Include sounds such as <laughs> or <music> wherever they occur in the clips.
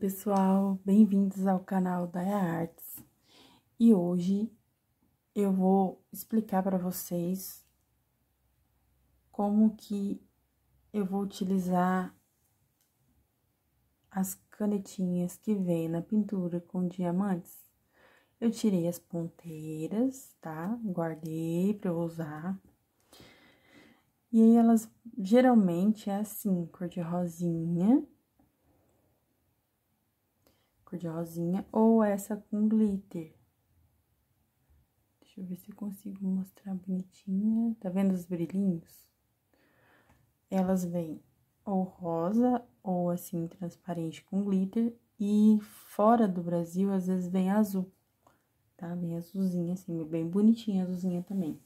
pessoal, bem-vindos ao canal da Arts. E hoje eu vou explicar para vocês como que eu vou utilizar as canetinhas que vem na pintura com diamantes. Eu tirei as ponteiras, tá? Guardei para eu usar. E aí elas geralmente é assim, cor de rosinha cor de rosinha, ou essa com glitter. Deixa eu ver se eu consigo mostrar bonitinha. Tá vendo os brilhinhos? Elas vêm ou rosa, ou assim, transparente com glitter. E fora do Brasil, às vezes vem azul, tá? Bem azulzinha, assim, bem bonitinha, azulzinha também.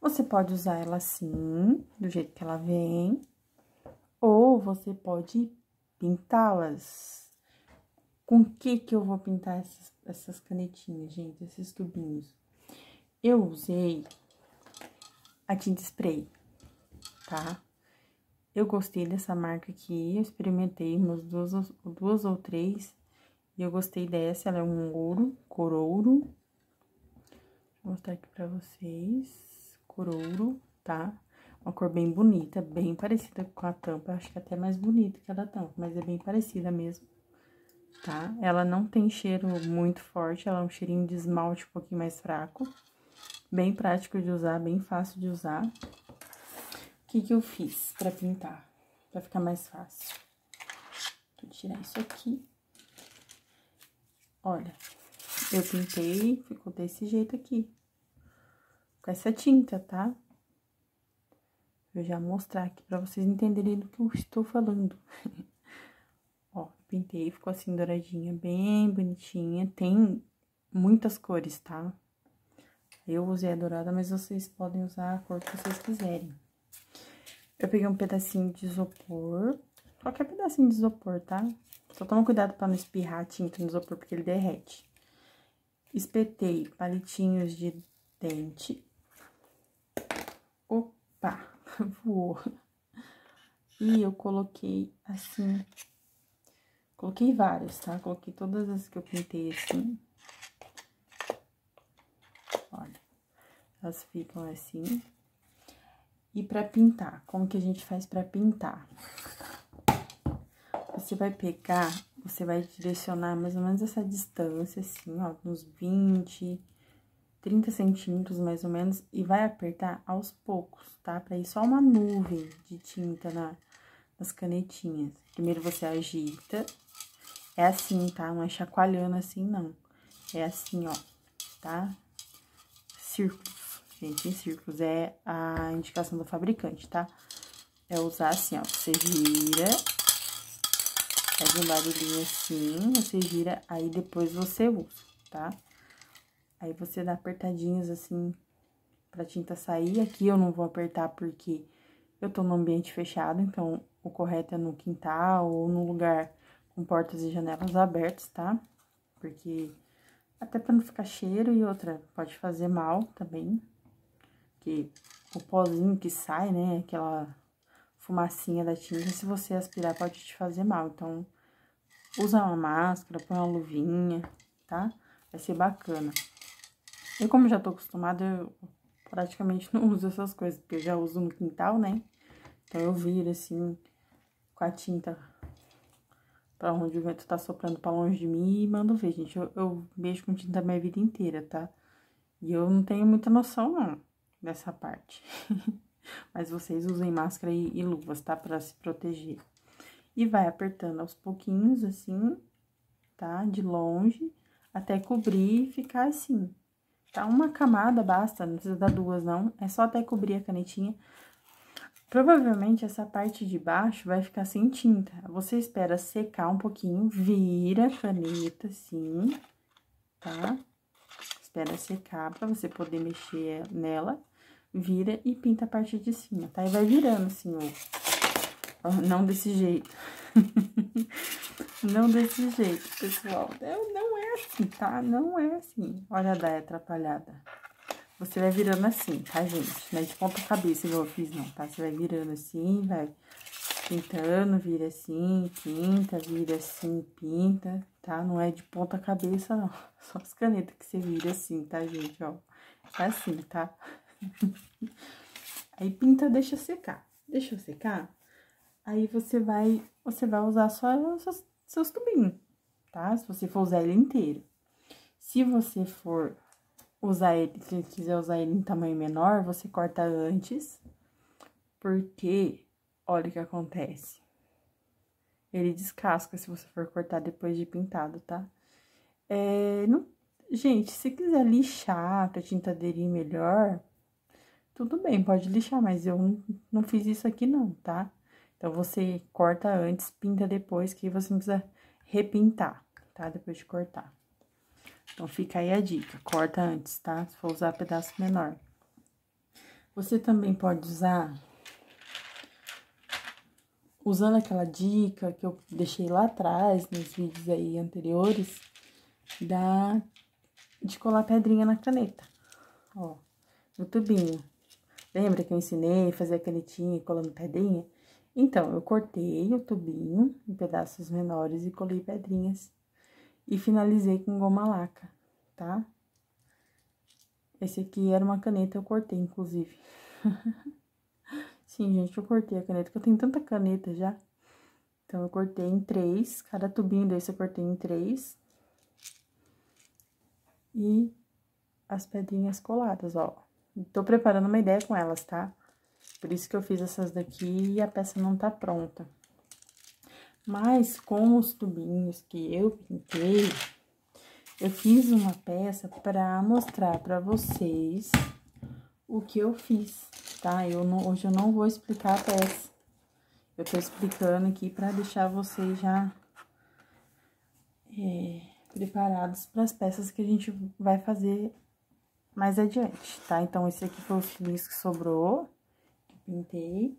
Você pode usar ela assim, do jeito que ela vem, ou você pode pintá-las com que que eu vou pintar essas, essas canetinhas, gente, esses tubinhos? Eu usei a tinta spray, tá? Eu gostei dessa marca aqui, eu experimentei umas duas, duas ou três, e eu gostei dessa, ela é um ouro, corouro. Vou mostrar aqui pra vocês, corouro, tá? Uma cor bem bonita, bem parecida com a tampa, acho que até mais bonita que a da tampa, mas é bem parecida mesmo tá? Ela não tem cheiro muito forte, ela é um cheirinho de esmalte um pouquinho mais fraco. Bem prático de usar, bem fácil de usar. O que que eu fiz pra pintar? Pra ficar mais fácil. Vou tirar isso aqui. Olha, eu pintei, ficou desse jeito aqui. Com essa tinta, tá? Vou já mostrar aqui pra vocês entenderem do que eu estou falando. <laughs> pintei, ficou assim douradinha, bem bonitinha. Tem muitas cores, tá? Eu usei a dourada, mas vocês podem usar a cor que vocês quiserem. Eu peguei um pedacinho de isopor, qualquer pedacinho de isopor, tá? Só toma cuidado pra não espirrar a tinta no isopor, porque ele derrete. Espetei palitinhos de dente. Opa, <laughs> voou. E eu coloquei assim Coloquei várias, tá? Coloquei todas as que eu pintei assim. Olha, elas ficam assim. E pra pintar, como que a gente faz pra pintar? Você vai pegar, você vai direcionar mais ou menos essa distância, assim, ó, uns 20, 30 centímetros mais ou menos, e vai apertar aos poucos, tá? Pra ir só uma nuvem de tinta na, nas canetinhas. Primeiro você agita é assim, tá? Não é chacoalhando assim, não. É assim, ó, tá? Círculos, gente, em círculos. É a indicação do fabricante, tá? É usar assim, ó. Você gira, faz um barulhinho assim, você gira, aí depois você usa, tá? Aí você dá apertadinhos assim pra tinta sair. Aqui eu não vou apertar porque eu tô no ambiente fechado, então o correto é no quintal ou no lugar com portas e janelas abertas, tá? Porque até para não ficar cheiro e outra, pode fazer mal também. Que o pozinho que sai, né, aquela fumacinha da tinta, se você aspirar pode te fazer mal. Então, usa uma máscara, põe uma luvinha, tá? Vai ser bacana. Eu, como já tô acostumada, eu praticamente <laughs> não uso essas coisas, porque eu já uso no quintal, né? Então, eu viro assim, com a tinta para onde o vento tá soprando para longe de mim e mando ver, gente. Eu, eu mexo com tinta minha vida inteira, tá? E eu não tenho muita noção, não, dessa parte. <laughs> Mas vocês usem máscara e, e luvas, tá? Pra se proteger. E vai apertando aos pouquinhos, assim, tá? De longe, até cobrir e ficar assim. Tá? Uma camada basta, não precisa dar duas, não. É só até cobrir a canetinha. Provavelmente essa parte de baixo vai ficar sem tinta. Você espera secar um pouquinho, vira a caneta assim, tá? Espera secar pra você poder mexer nela, vira e pinta a parte de cima, tá? E vai virando assim, ó. Não desse jeito. <laughs> não desse jeito, pessoal. Não é assim, tá? Não é assim. Olha a Daya atrapalhada. Você vai virando assim, tá, gente? Não é de ponta cabeça igual eu fiz, não, tá? Você vai virando assim, vai pintando, vira assim, pinta, vira assim, pinta, tá? Não é de ponta cabeça, não. <laughs> Só as canetas que você vira assim, tá, gente? Ó, é assim, tá? <laughs> Aí pinta, deixa secar. Deixa secar. Aí você vai, você vai usar só seus, seus tubinhos, tá? Se você for usar ele inteiro. Se você for usar ele, se quiser usar ele em tamanho menor, você corta antes, porque olha o que acontece. Ele descasca se você for cortar depois de pintado, tá? É, não, gente, se quiser lixar pra tinta aderir melhor, tudo bem, pode lixar, mas eu não, não fiz isso aqui não, tá? Então, você corta antes, pinta depois, que você não precisa repintar, tá? Depois de cortar. Então, fica aí a dica, corta antes, tá? Se for usar pedaço menor. Você também pode usar, usando aquela dica que eu deixei lá atrás, nos vídeos aí anteriores, da, de colar pedrinha na caneta, ó, no tubinho. Lembra que eu ensinei a fazer a canetinha colando pedrinha? Então, eu cortei o tubinho em pedaços menores e colei pedrinhas e finalizei com goma laca, tá? Esse aqui era uma caneta, eu cortei, inclusive. <laughs> Sim, gente, eu cortei a caneta, porque eu tenho tanta caneta já. Então, eu cortei em três, cada tubinho desse eu cortei em três. E as pedrinhas coladas, ó. Tô preparando uma ideia com elas, tá? Por isso que eu fiz essas daqui e a peça não tá pronta. Mas com os tubinhos que eu pintei, eu fiz uma peça para mostrar para vocês o que eu fiz, tá? Eu não, hoje eu não vou explicar a peça. Eu tô explicando aqui para deixar vocês já é, preparados para as peças que a gente vai fazer mais adiante, tá? Então, esse aqui foi os tubinhos que sobrou, que pintei.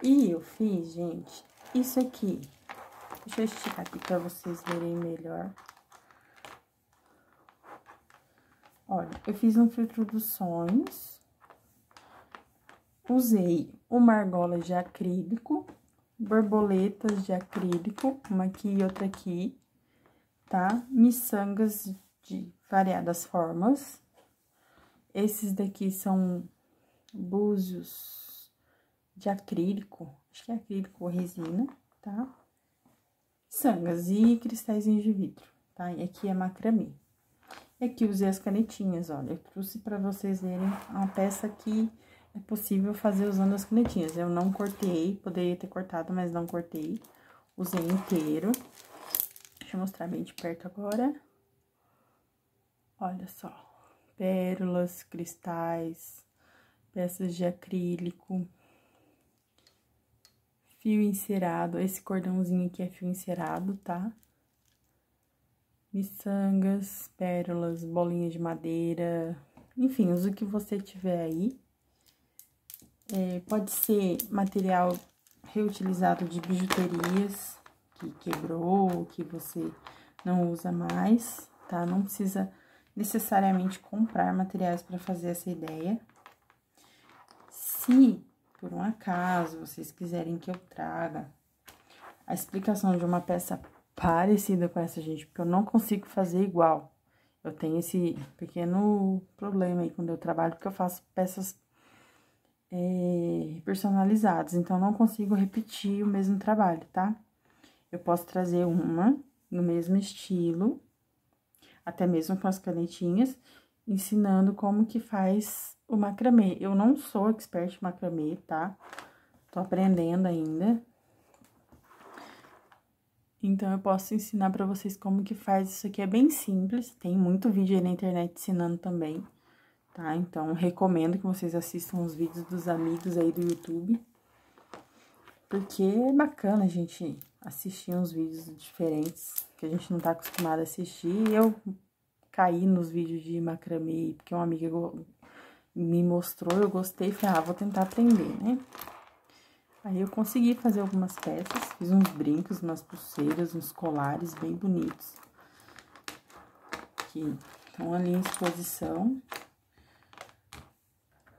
E eu fiz, gente, isso aqui. Deixa eu esticar aqui pra vocês verem melhor. Olha, eu fiz um filtro dos sonhos. Usei uma argola de acrílico, borboletas de acrílico, uma aqui e outra aqui, tá? Miçangas de variadas formas. Esses daqui são búzios de acrílico, acho que é acrílico ou resina, tá? Sangas e cristais de vidro, tá? E aqui é macramê. E aqui usei as canetinhas, olha, eu trouxe pra vocês verem uma peça que é possível fazer usando as canetinhas. Eu não cortei, poderia ter cortado, mas não cortei. Usei inteiro. Deixa eu mostrar bem de perto agora. Olha só, pérolas, cristais, peças de acrílico, fio encerado. Esse cordãozinho aqui é fio encerado, tá? Miçangas, pérolas, bolinhas de madeira, enfim, usa o que você tiver aí. É, pode ser material reutilizado de bijuterias que quebrou, que você não usa mais, tá? Não precisa necessariamente comprar materiais para fazer essa ideia. Se por um acaso, vocês quiserem que eu traga a explicação de uma peça parecida com essa, gente, porque eu não consigo fazer igual. Eu tenho esse pequeno problema aí quando eu trabalho, porque eu faço peças é, personalizadas, então não consigo repetir o mesmo trabalho, tá? Eu posso trazer uma no mesmo estilo, até mesmo com as canetinhas, ensinando como que faz o macramê. Eu não sou expert em macramê, tá? Tô aprendendo ainda. Então, eu posso ensinar pra vocês como que faz. Isso aqui é bem simples, tem muito vídeo aí na internet ensinando também, tá? Então, recomendo que vocês assistam os vídeos dos amigos aí do YouTube. Porque é bacana a gente assistir uns vídeos diferentes, que a gente não tá acostumado a assistir. Eu caí nos vídeos de macramê, porque uma amiga me mostrou, eu gostei, falei, ah, vou tentar aprender, né? Aí eu consegui fazer algumas peças, fiz uns brincos, umas pulseiras, uns colares bem bonitos. Que estão ali em exposição.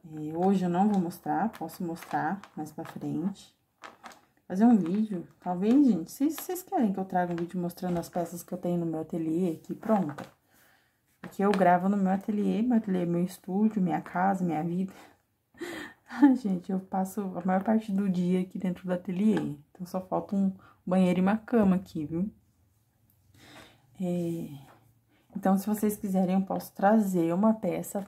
É, hoje eu não vou mostrar, posso mostrar mais pra frente. Fazer um vídeo, talvez, gente, se vocês querem que eu traga um vídeo mostrando as peças que eu tenho no meu ateliê aqui pronta. Porque eu gravo no meu ateliê, meu ateliê meu estúdio, minha casa, minha vida. <laughs> Gente, eu passo a maior parte do dia aqui dentro do ateliê. Então, só falta um banheiro e uma cama aqui, viu? É... Então, se vocês quiserem, eu posso trazer uma peça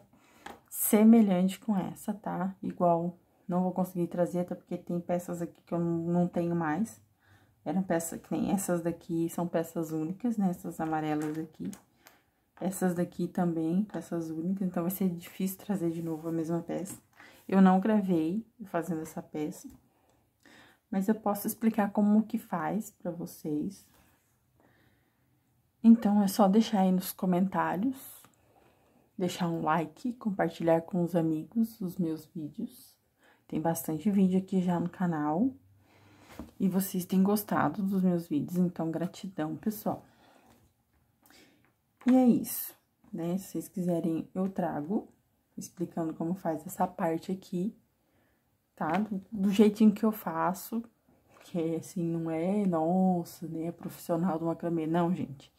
semelhante com essa, tá? Igual, não vou conseguir trazer, até porque tem peças aqui que eu não tenho mais. Eram peças que nem essas daqui, são peças únicas, né? Essas amarelas aqui. Essas daqui também, peças únicas, então vai ser difícil trazer de novo a mesma peça. Eu não gravei fazendo essa peça, mas eu posso explicar como que faz pra vocês. Então, é só deixar aí nos comentários, deixar um like, compartilhar com os amigos os meus vídeos. Tem bastante vídeo aqui já no canal. E vocês têm gostado dos meus vídeos, então gratidão, pessoal. E é isso, né? Se vocês quiserem, eu trago explicando como faz essa parte aqui, tá? Do, do jeitinho que eu faço, que é assim, não é, nossa, né, profissional do macramê, não, gente.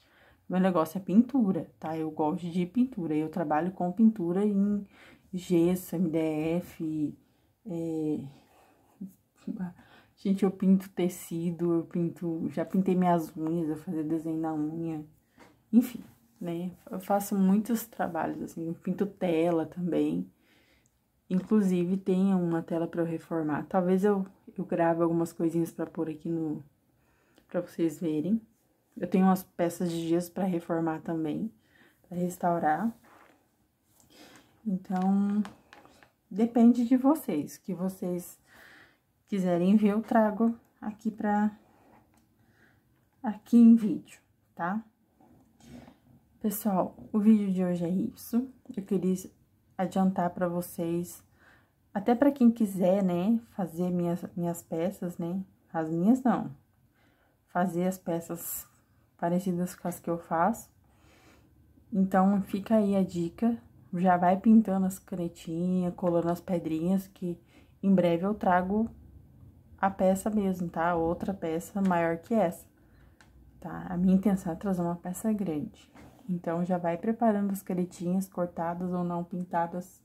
Meu negócio é pintura, tá? Eu gosto de pintura, eu trabalho com pintura em gesso, MDF, é... <laughs> Gente, eu pinto tecido, eu pinto, já pintei minhas unhas, eu fazer desenho na unha, enfim né? Eu faço muitos trabalhos, assim, eu pinto tela também. Inclusive, tem uma tela para eu reformar. Talvez eu, eu grave algumas coisinhas para pôr aqui no... para vocês verem. Eu tenho umas peças de gesso para reformar também, para restaurar. Então, depende de vocês, que vocês quiserem ver, eu trago aqui pra... aqui em vídeo, tá? Pessoal, o vídeo de hoje é isso. Eu queria adiantar para vocês, até para quem quiser, né, fazer minhas, minhas peças, né, as minhas não, fazer as peças parecidas com as que eu faço. Então, fica aí a dica, já vai pintando as canetinhas, colando as pedrinhas, que em breve eu trago a peça mesmo, tá? Outra peça maior que essa, tá? A minha intenção é trazer uma peça grande. Então, já vai preparando as caretinhas cortadas ou não pintadas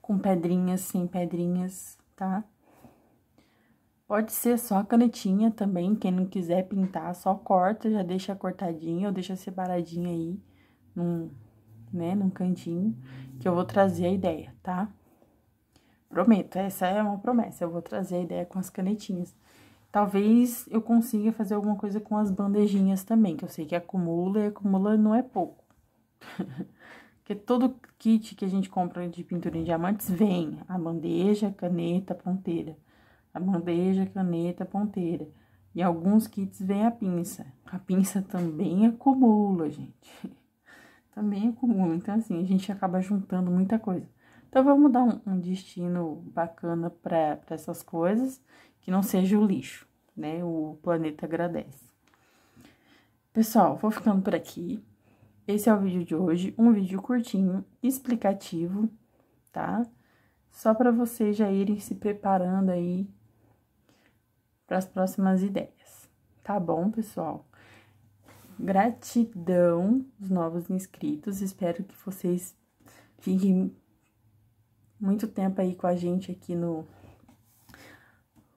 com pedrinhas, sem pedrinhas, tá? Pode ser só a canetinha também, quem não quiser pintar, só corta, já deixa cortadinha ou deixa separadinha aí, num, né, num cantinho, que eu vou trazer a ideia, tá? Prometo, essa é uma promessa, eu vou trazer a ideia com as canetinhas. Talvez eu consiga fazer alguma coisa com as bandejinhas também, que eu sei que acumula e acumula não é pouco. <laughs> Porque todo kit que a gente compra de pintura em diamantes vem a bandeja, caneta, ponteira. A bandeja, caneta, ponteira. E alguns kits vem a pinça. A pinça também acumula, gente. <laughs> também acumula. Então, assim, a gente acaba juntando muita coisa. Então, vamos dar um, um destino bacana para essas coisas que não seja o lixo, né? O planeta agradece. Pessoal, vou ficando por aqui. Esse é o vídeo de hoje, um vídeo curtinho, explicativo, tá? Só para vocês já irem se preparando aí para as próximas ideias. Tá bom, pessoal? Gratidão os novos inscritos. Espero que vocês fiquem muito tempo aí com a gente aqui no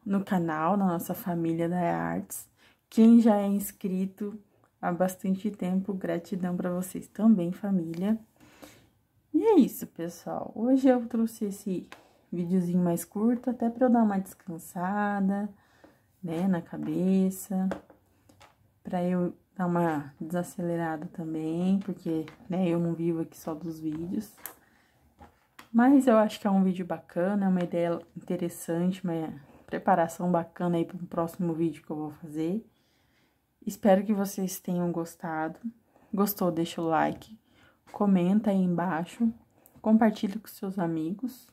no canal, na nossa família da Arts. Quem já é inscrito há bastante tempo, gratidão para vocês também, família. E é isso, pessoal. Hoje eu trouxe esse videozinho mais curto, até para eu dar uma descansada, né, na cabeça, para eu dar uma desacelerada também, porque, né, eu não vivo aqui só dos vídeos. Mas eu acho que é um vídeo bacana, é uma ideia interessante, uma preparação bacana aí para um próximo vídeo que eu vou fazer. Espero que vocês tenham gostado. Gostou, deixa o like, comenta aí embaixo, compartilhe com seus amigos,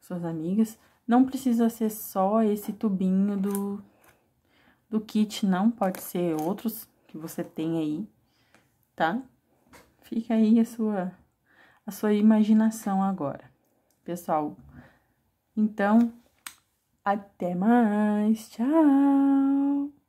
suas amigas. Não precisa ser só esse tubinho do, do kit, não. Pode ser outros que você tem aí, tá? Fica aí a sua, a sua imaginação agora pessoal. Então, até mais. Tchau.